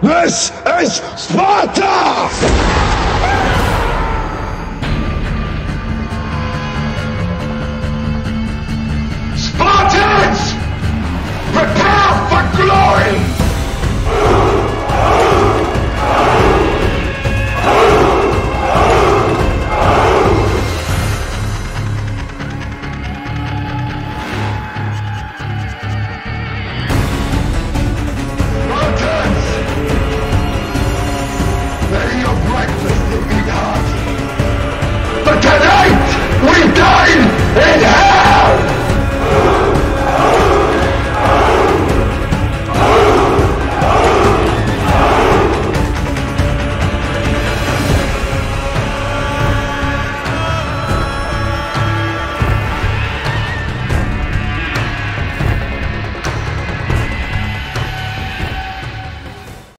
This is Sparta!